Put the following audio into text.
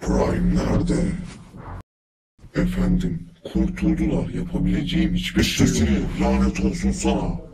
Prime nerede? Efendim, kurtuldular. Yapabileceğim hiçbir şey yok. Lanet olsun sana.